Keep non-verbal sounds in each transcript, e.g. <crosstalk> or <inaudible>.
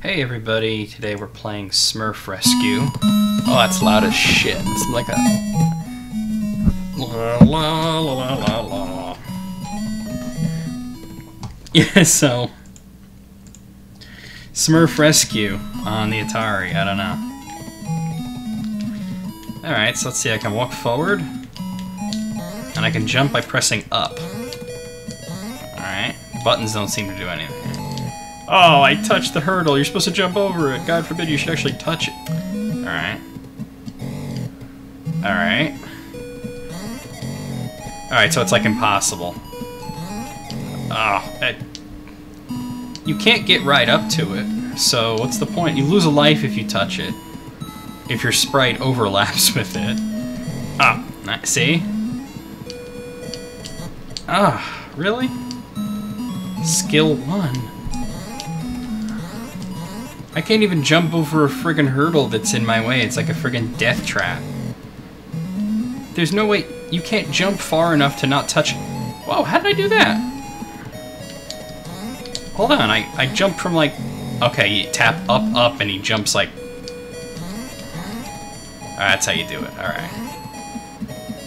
Hey everybody, today we're playing Smurf Rescue. Oh, that's loud as shit. It's like a... La la la la la. <laughs> Yeah, so... Smurf Rescue on the Atari, I don't know. Alright, so let's see, I can walk forward. And I can jump by pressing up. Alright, buttons don't seem to do anything. Oh, I touched the hurdle. You're supposed to jump over it. God forbid you should actually touch it. Alright. Alright. Alright, so it's like impossible. Oh, you can't get right up to it. So what's the point? You lose a life if you touch it. If your sprite <laughs> overlaps with it. Ah, oh, see? Ah, really? Skill 1. I can't even jump over a friggin' hurdle that's in my way. It's like a friggin' death trap. There's no way... You can't jump far enough to not touch... Whoa, how did I do that? Hold on, I, I jumped from like... Okay, you tap up, up, and he jumps like... Ah, that's how you do it, alright.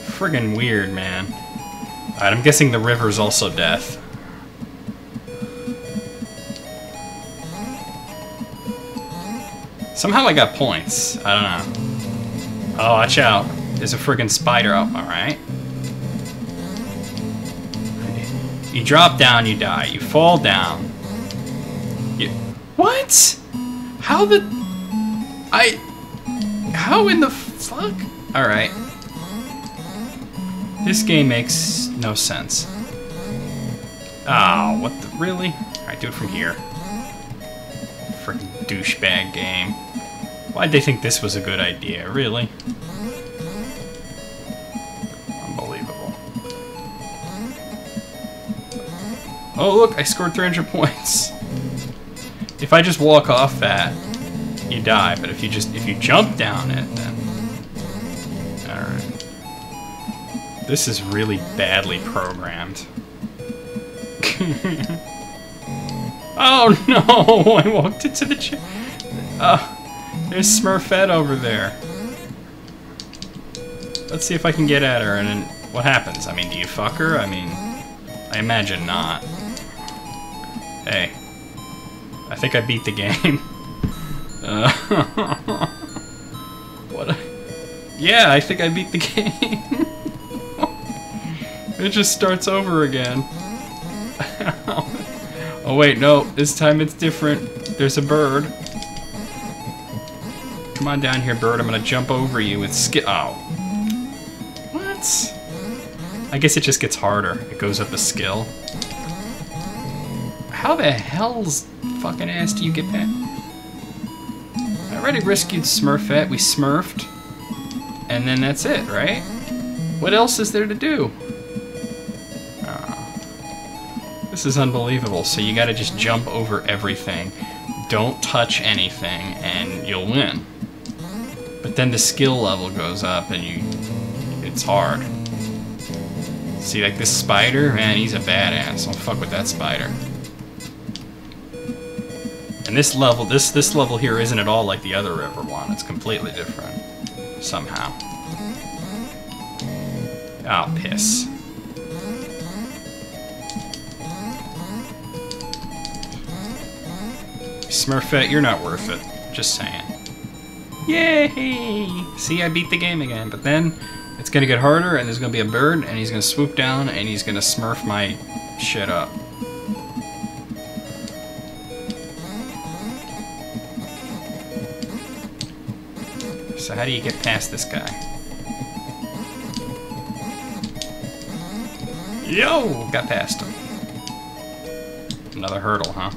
Friggin' weird, man. Alright, I'm guessing the river's also death. Somehow I got points. I don't know. Oh, watch out. There's a friggin' spider. up. alright. You drop down, you die. You fall down. You... What? How the... I... How in the fuck? Alright. This game makes no sense. Oh, what the... Really? Alright, do it from here. Douchebag game. Why'd they think this was a good idea, really? Unbelievable. Oh look, I scored 300 <laughs> points. If I just walk off that, you die, but if you just, if you jump down it, then... Alright. This is really badly programmed. <laughs> oh no! <laughs> I walked into the chair. Uh, there's Smurfette over there. Let's see if I can get at her, and what happens? I mean, do you fuck her? I mean, I imagine not. Hey. I think I beat the game. <laughs> uh, <laughs> what a... Yeah, I think I beat the game. it just starts over again. Oh wait, no, this time it's different. There's a bird. Come on down here, bird. I'm gonna jump over you with skill. Oh. What? I guess it just gets harder. It goes up a skill. How the hell's fucking ass do you get that? I already rescued Smurfette. We smurfed. And then that's it, right? What else is there to do? This is unbelievable. So you gotta just jump over everything. Don't touch anything, and you'll win. But then the skill level goes up and you it's hard. See like this spider, man, he's a badass. Don't fuck with that spider. And this level this this level here isn't at all like the other river one. It's completely different. Somehow. Oh piss. Smurfette, you're not worth it. Just saying. Yay! See, I beat the game again, but then it's gonna get harder and there's gonna be a bird and he's gonna swoop down and he's gonna smurf my shit up. So how do you get past this guy? Yo! Got past him. Another hurdle, huh?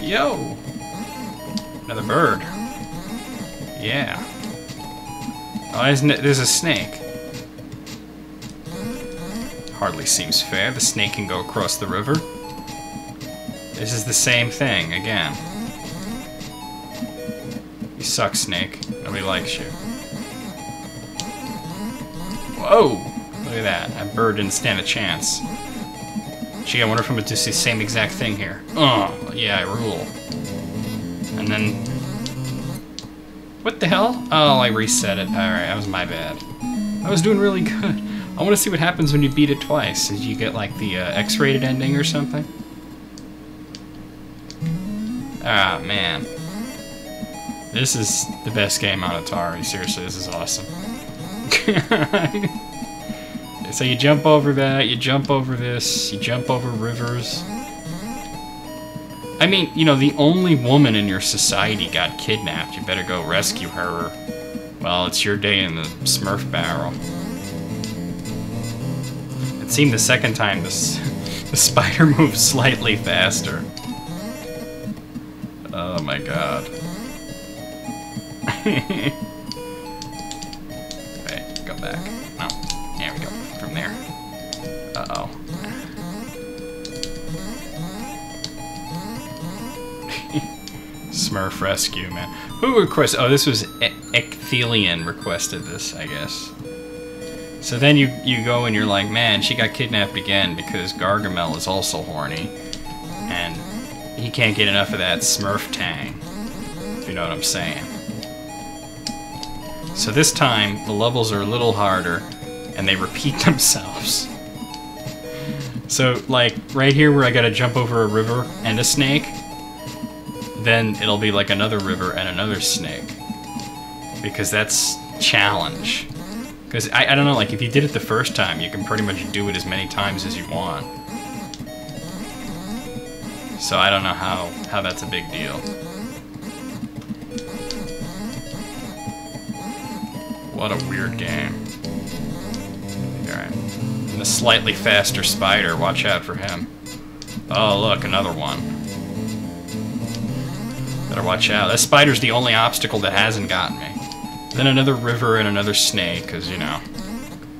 Yo! Another bird. Yeah. Oh, there's, there's a snake. Hardly seems fair. The snake can go across the river. This is the same thing, again. You suck, Snake. Nobody likes you. Whoa! Look at that. That bird didn't stand a chance. Gee, I wonder if I'm to do the same exact thing here. Oh, yeah, I rule. And then... What the hell? Oh, I reset it. Alright, that was my bad. I was doing really <laughs> good. I want to see what happens when you beat it twice. Did you get, like, the uh, X-rated ending or something? Ah, man. This is the best game on Atari. Seriously, this is awesome. <laughs> so you jump over that, you jump over this, you jump over rivers. I mean, you know, the only woman in your society got kidnapped. You better go rescue her. Well, it's your day in the Smurf barrel. It seemed the second time this, <laughs> the spider <laughs> moved slightly faster. Oh my god. <laughs> Wait, go back. Uh-oh. <laughs> Smurf Rescue, man. Who requested... Oh, this was Ecthelion requested this, I guess. So then you, you go and you're like, man, she got kidnapped again because Gargamel is also horny. And he can't get enough of that Smurf tang. If you know what I'm saying. So this time, the levels are a little harder, and they repeat <laughs> themselves. So, like, right here where I gotta jump over a river and a snake, then it'll be like another river and another snake. Because that's challenge. Because, I, I don't know, like, if you did it the first time, you can pretty much do it as many times as you want. So I don't know how, how that's a big deal. What a weird game. The slightly faster spider, watch out for him. Oh, look, another one. Better watch out. That spider's the only obstacle that hasn't gotten me. Then another river and another snake, because, you know.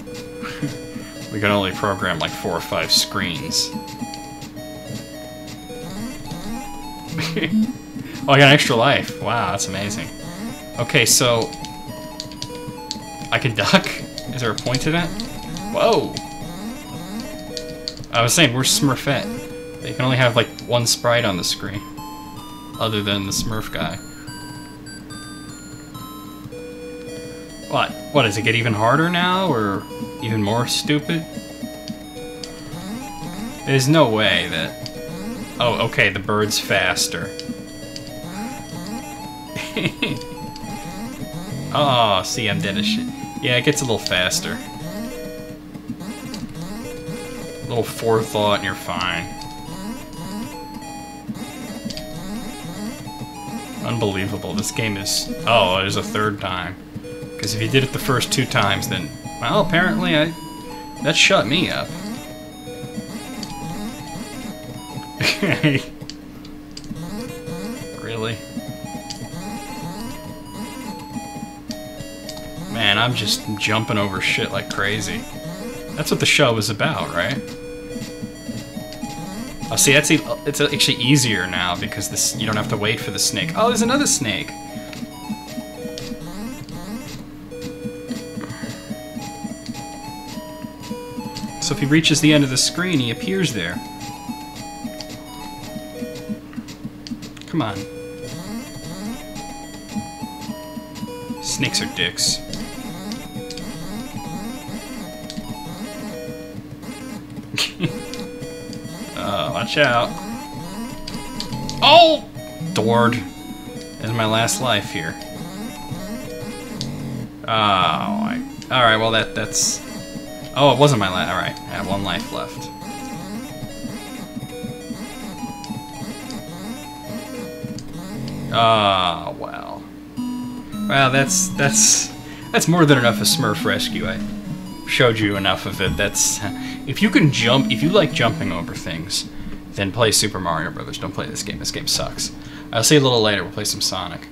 <laughs> we can only program like four or five screens. <laughs> oh, I got an extra life. Wow, that's amazing. Okay, so... I can duck? Is there a point to that? Whoa! I was saying, we're Smurfette? They can only have, like, one sprite on the screen. Other than the Smurf guy. What? What, does it get even harder now, or even more stupid? There's no way that Oh, okay, the bird's faster. oh, <laughs> see, I'm dead as shit. Yeah, it gets a little faster. Little forethought and you're fine. Unbelievable. This game is... Oh, there's a third time. Because if you did it the first two times, then... Well, apparently I... That shut me up. Okay. <laughs> really? Man, I'm just jumping over shit like crazy. That's what the show is about, right? Oh, see, that's e it's actually easier now because this you don't have to wait for the snake. Oh, there's another snake. So if he reaches the end of the screen, he appears there. Come on. Snakes are dicks. Watch out. Oh! Dord. Is my last life here. Oh, Alright, well that that's... Oh, it wasn't my last... Alright, I have one life left. Ah, oh, well. Well, that's that's that's more than enough of Smurf Rescue. I showed you enough of it. That's if you can jump, if you like jumping over things, then play Super Mario Brothers. Don't play this game. This game sucks. I'll see you a little later. We'll play some Sonic.